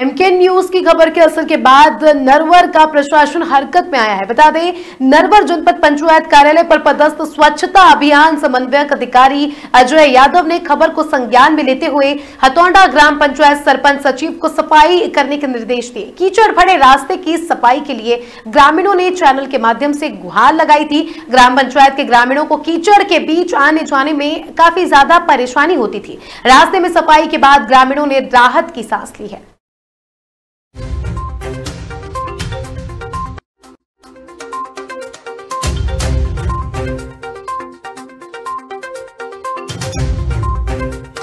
MK news की खबर के असर के बाद नरवर का प्रशासन हरकत में आया है। बता दें, नरवर जनपद पंचायत कार्यालय पर पदस्थ स्वच्छता अभियान समन्वयक अधिकारी अजय यादव ने खबर को संज्ञान में लेते हुए हथौंडा ग्राम पंचायत सरपंच सचिव को सफ़ाई करने के निर्देश दिए। कीचड़ भरे रास्ते की सफ़ाई के लिए ग्रामीणों ने चैनल के माध्यम से गुहार लगाई थी। ग्राम पंचायत के ग्रामीणों को कीचड़ के बीच आने जाने में काफ़ी ज़्यादा परेशानी होती थी। रास्ते में सफ़ाई के बाद ग्रामीणों ने राहत की सांस ली है।